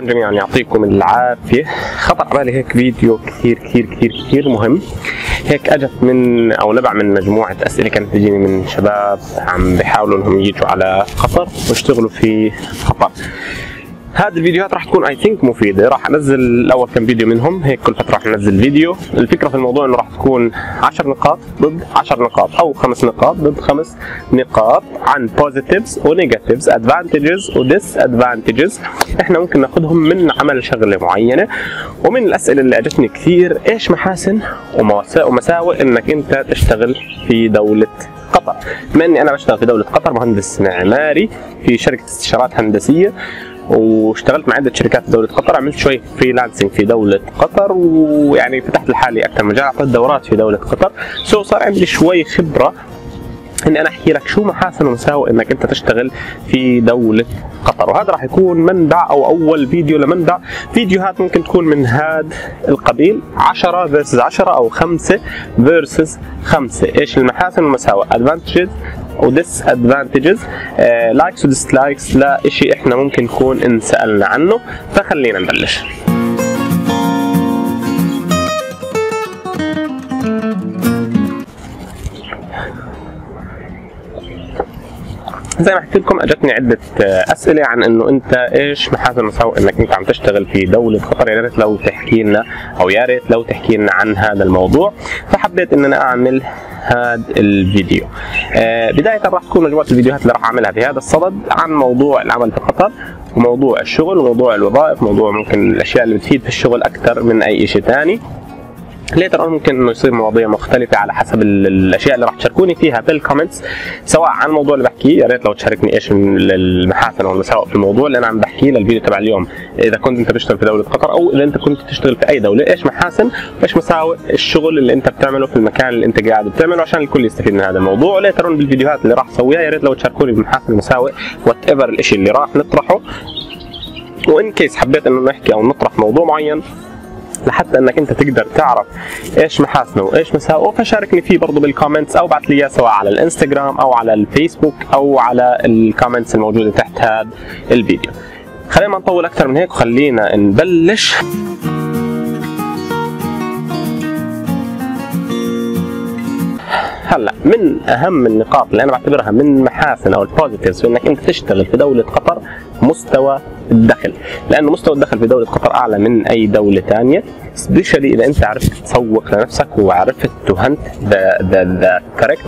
جميعا يعطيكم العافية. على بالي هيك فيديو كثير كثير كثير كثير مهم. هيك أجت من أو نبع من مجموعة أسئلة كانت تجيني من شباب عم بيحاولوا إنهم يجوا على قطر ويشتغلوا في قطر هذه الفيديوهات راح تكون I think مفيدة. راح أنزل الأول كم فيديو منهم. هيك كل فترة راح أنزل فيديو. الفكرة في الموضوع إنه راح تكون 10 نقاط ضد 10 نقاط أو خمس نقاط ضد خمس نقاط عن positives و negatives advantages و disadvantages إحنا ممكن ناخذهم من عمل شغلة معينة. ومن الأسئلة اللي أجتني كثير إيش محاسن ومساوئ إنك أنت تشتغل في دولة قطر؟ بما إني أنا بشتغل في دولة قطر مهندس معماري في شركة استشارات هندسية. واشتغلت مع عدة شركات في دولة قطر عملت شوي freelancing في دولة قطر ويعني فتحت لحالي أكثر مجال أعطيت دورات في دولة قطر. so صار عندي شوي خبرة إني أنا أحكي لك شو محاسن ومساوئ إنك أنت تشتغل في دولة قطر. وهذا راح يكون منبع أو أول فيديو لمنبع. فيديوهات ممكن تكون من هذا القبيل 10 versus 10 أو 5 versus 5 إيش المحاسن والمساوئ؟ advantages و disadvantages likes و dislikes لا شيء إحنا ممكن نكون انسالنا عنه فخلينا نبلش. زي ما حكيت لكم أجتني عدة أسئلة عن إنه أنت إيش محاسن المساوئ إنك أنت عم تشتغل في دولة قطر يا ريت لو تحكي لنا أو يا ريت لو تحكي لنا عن هذا الموضوع. فحبيت ان أنا أعمل هذا الفيديو. آه بداية راح تكون مجموعة الفيديوهات اللي راح أعملها في هذا الصدد عن موضوع العمل في قطر وموضوع الشغل وموضوع الوظائف موضوع ممكن الأشياء اللي بتفيد في الشغل أكثر من أي شيء ثاني. later on ممكن إنه يصير مواضيع مختلفة على حسب الأشياء اللي راح تشاركوني فيها بال comments سواء عن الموضوع اللي بحكيه يا ريت لو تشاركني إيش المحاسن والمساوئ في الموضوع اللي أنا عم بحكيه للفيديو تبع اليوم. إذا كنت أنت تشتغل في دولة قطر أو إذا أنت كنت تشتغل في أي دولة إيش محاسن وإيش مساوئ؟ الشغل اللي أنت بتعمله في المكان اللي أنت قاعد بتعمله عشان الكل يستفيد من هذا الموضوع. و later on بالفيديوهات اللي راح أسويها يا ريت لو تشاركوني بالمحاسن والمساوئ whatever الشيء اللي راح نطرحه. و in case حبيت إنه نحكي أو نطرح موضوع معين لحتى إنك أنت تقدر تعرف إيش محاسنه وإيش مساوئه فشاركني فيه برضه بال comments أو بعث لي إياه سواء على الإنستغرام أو على الفيسبوك أو على ال comments الموجودة تحت هذا الفيديو. خلينا ما نطول أكثر من هيك وخلينا نبلش. هلا من أهم النقاط اللي أنا بعتبرها من محاسن أو ال positives في إنك أنت تشتغل في دولة قطر مستوى الدخل. لأنه مستوى الدخل في دولة قطر أعلى من أي دولة ثانية specially إذا أنت عرفت تسوق لنفسك وعرفت to hunt the the the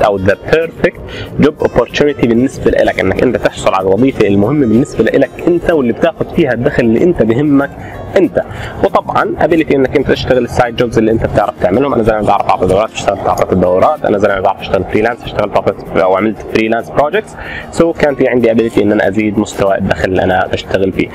أو the perfect job opportunity بالنسبة لك إنك أنت تحصل على الوظيفة المهمة بالنسبة لك أنت واللي بتاخذ فيها الدخل اللي أنت بهمك انت. وطبعا ability انك انت تشتغل ال side jobs اللي انت بتعرف تعملهم. أنا زلمه بعرف اعطي دورات اشتغلت اعطيت الدورات. أنا زلمه بعرف أشتغل freelance اشتغلت أو عملت freelance projects so كان في عندي ability إن أنا أزيد مستوى الدخل اللي أنا بشتغل فيه.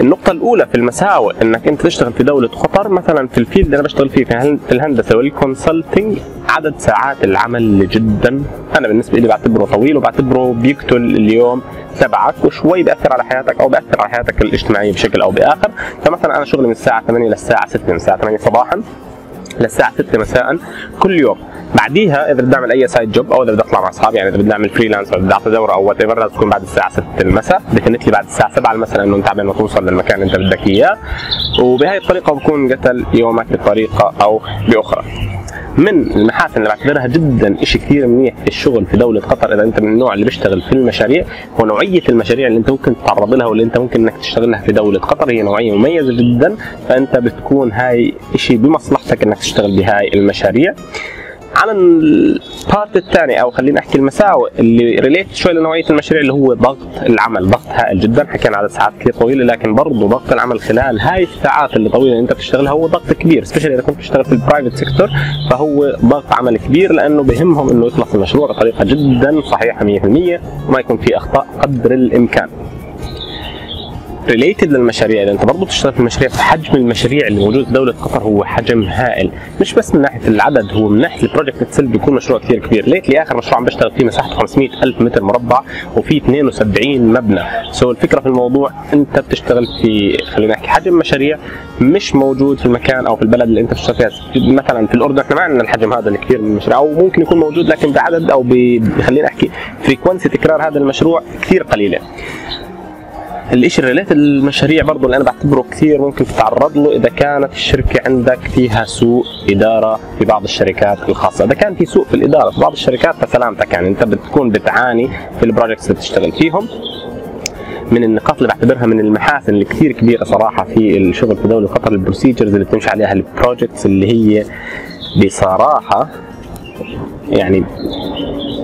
النقطة الأولى في المساوئ إنك أنت تشتغل في دولة قطر مثلا في ال field اللي أنا بشتغل فيه في الهندسة وال consulting عدد ساعات العمل جدا. أنا بالنسبة لي بعتبره طويل وبعتبره بيقتل اليوم تبعك وشوي بيأثر على حياتك أو بيأثر على حياتك الاجتماعية بشكل أو بآخر. فمثلا أنا شغلي من الساعة 8 للساعة 6 من الساعة 8 صباحا للساعة 6 مساء كل يوم. بعديها إذا بدي أعمل أي side job أو إذا بدي أطلع مع أصحابي يعني إذا بدي أعمل freelance أو بدي اعطي دورة أو whatever لازم تكون بعد الساعة 6 المساء. definitely بعد الساعة 7 المساء لأنه انت عبال ما توصل للمكان اللي أنت بدك إياه. وبهي الطريقة بكون قتل يومك بطريقة أو بأخرى. من المحاسن اللي بعتبرها جدا شيء كثير منيح في الشغل في دولة قطر إذا أنت من النوع اللي بيشتغل في المشاريع هو نوعية المشاريع اللي أنت ممكن تتعرض لها واللي أنت ممكن إنك تشتغلها في دولة قطر هي نوعية مميزة جدا. فأنت بتكون هاي شيء بمصلحتك إنك تشتغل بهاي المشاريع. على ال part الثاني أو خلينا نحكي المساوئ اللي related شوي لنوعية المشاريع اللي هو ضغط العمل. ضغط هائل جدا حكينا على ساعات كثير طويلة لكن برضه ضغط العمل خلال هاي الساعات اللي طويلة اللي أنت بتشتغلها هو ضغط كبير specially إذا كنت بتشتغل في ال private sector فهو ضغط عمل كبير لأنه بهمهم إنه يخلص المشروع بطريقة جدا صحيحة 100% وما يكون في أخطاء قدر الإمكان. related للمشاريع إذا أنت برضه بتشتغل في المشاريع فحجم المشاريع اللي موجود في دولة قطر هو حجم هائل. مش بس من ناحية العدد هو من ناحية ال project itself بيكون مشروع كثير كبير. lately آخر مشروع عم بشتغل فيه مساحته 500 ألف متر مربع وفي 72 مبنى. so الفكرة في الموضوع أنت بتشتغل في خلينا نحكي حجم مشاريع مش موجود في المكان أو في البلد اللي أنت بتشتغل فيها. مثلا في الأردن إحنا ما عندنا الحجم هذا الكبير من المشاريع أو ممكن يكون موجود لكن بعدد أو خلينا نحكي frequency تكرار هذا المشروع كثير قليلة. الشيء ال related المشاريع برضه اللي أنا بعتبره كثير ممكن تتعرض له إذا كانت الشركة عندك فيها سوء إدارة في بعض الشركات الخاصة، إذا كان في سوء في الإدارة في بعض الشركات فسلامتك يعني. أنت بتكون بتعاني في ال projects اللي بتشتغل فيهم. من النقاط اللي بعتبرها من المحاسن اللي كثير كبيرة صراحة في الشغل في دولة قطر ال procedures اللي بتمشي عليها ال projects اللي هي بصراحة يعني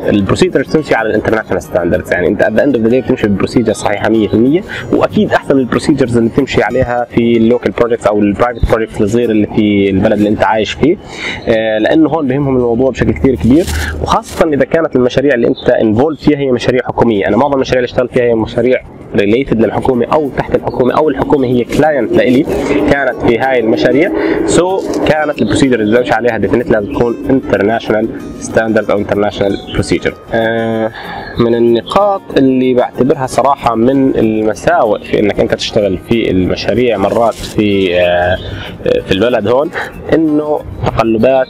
ال procedure تمشي على ال international standards يعني انت at the end of the بتمشي بال procedure صحيحة 100% وأكيد أحسن ال procedures اللي بتمشي عليها في ال local projects أو ال private projects الصغير اللي في البلد اللي انت عايش فيه. آه، لأنه هون بهمهم الموضوع بشكل كثير كبير وخاصة إذا كانت المشاريع اللي انت involved فيها هي مشاريع حكومية. أنا معظم المشاريع اللي اشتغلت فيها هي مشاريع related للحكومه أو تحت الحكومة أو الحكومة هي client لإلي كانت في هاي المشاريع. so كانت ال procedure اللي بمشي عليها definitely لازم تكون international standard أو international procedure من النقاط اللي بعتبرها صراحة من المساوئ في إنك أنت تشتغل في المشاريع مرات في آه، في البلد هون إنه تقلبات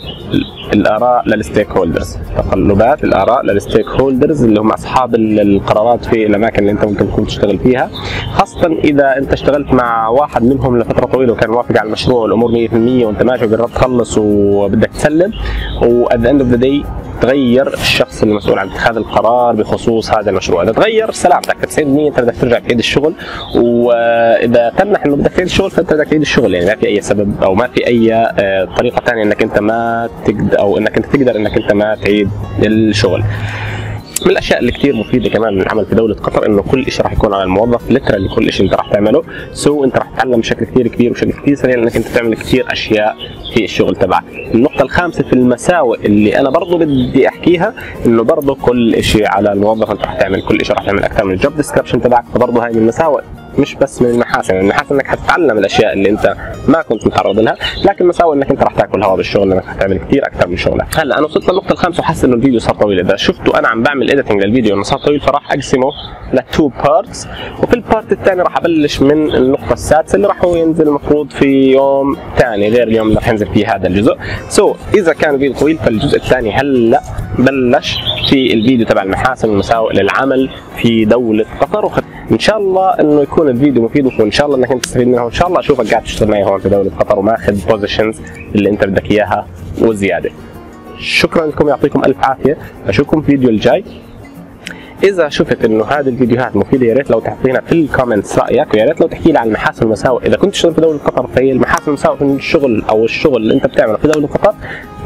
الآراء لل stakeholders تقلبات الآراء لل stakeholders اللي هم أصحاب القرارات في الأماكن اللي أنت ممكن تكون تشتغل فيها. خاصة إذا أنت اشتغلت مع واحد منهم لفترة طويلة وكان موافق على المشروع والامور 100% وأنت ماشي وقربت تخلص وبدك تسلم و at end of the day تغير الشخص المسؤول عن اتخاذ القرار بخصوص هذا المشروع، إذا تغير سلامتك 90% أنت بدك ترجع تعيد الشغل وإذا تمنح إنه بدك تعيد الشغل فأنت بدك تعيد الشغل. يعني ما في أي سبب أو ما في أي آه، طريقة ثانية إنك أنت ما تقدر أو إنك أنت تقدر إنك أنت ما تعيد الشغل. من الأشياء اللي كثير مفيدة كمان من العمل في دولة قطر إنه كل شيء راح يكون على الموظف literally كل شيء أنت راح تعمله. so أنت راح تتعلم بشكل كثير كبير وبشكل كثير سريع انك أنت تعمل كثير أشياء في الشغل تبعك. النقطة الخامسة في المساوئ اللي أنا برضه بدي أحكيها إنه برضه كل شيء على الموظف أنت راح تعمل كل شيء راح تعمل أكثر من ال job description تبعك. فبرضه هاي من المساوئ. مش بس من المحاسن المحاسن إنك حتتعلم الأشياء اللي أنت ما كنت متعرض لها لكن مساوئ إنك أنت راح تاكل هوا بالشغل إنك حتعمل كثير أكثر من شغلك. هلأ أنا وصلت للنقطة الخامسة وحاسس إنه الفيديو صار طويل. إذا شفتوا أنا عم بعمل editing للفيديو إنه صار طويل فراح أقسمه ل two parts وفي ال part الثاني راح أبلش من النقطة السادسة اللي راح ينزل المفروض في يوم ثاني غير اليوم اللي راح ينزل فيه هذا الجزء. so, إذا كان الفيديو طويل فالجزء الثاني هلأ بلش في الفيديو تبع المحاسن والمساوئ للعمل في دولة قطر وخد إن شاء الله إنه يكون الفيديو مفيد وإن شاء الله إنك أنت تستفيد منه. وان شاء الله أشوفك قاعد تشتغل معي هون في دولة قطر وماخذ positions اللي أنت بدك إياها وزيادة. شكرا لكم يعطيكم ألف عافية. أشوفكم في الفيديو الجاي. إذا شفت إنه هذه الفيديوهات مفيدة يا ريت لو تعطينا في ال comments رأيك ويا ريت لو تحكي لي عن المحاسن والمساوئ إذا كنت تشتغل في دولة قطر فهي المحاسن والمساوئ في الشغل أو الشغل اللي أنت بتعمله في دولة قطر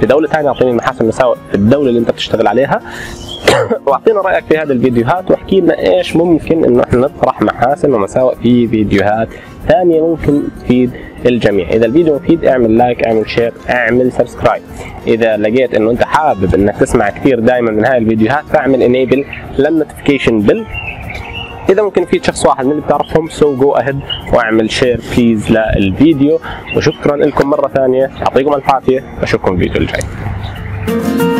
في دولة ثانية أعطيني المحاسن والمساوئ في الدولة اللي أنت بتشتغل عليها. وأعطينا رأيك في هذه الفيديوهات واحكي لنا إيش ممكن إنه إحنا نطرح محاسن ومساوئ في فيديوهات ثانية ممكن تفيد الجميع. إذا الفيديو مفيد اعمل like اعمل share اعمل subscribe. إذا لقيت إنه أنت حابب إنك تسمع كثير دائما من هاي الفيديوهات فاعمل enable لل notification bell إذا ممكن يفيد شخص واحد من اللي بتعرفهم so go ahead واعمل share please للفيديو. وشكرا لكم مرة ثانية. يعطيكم الف عافية. أشوفكم الفيديو الجاي.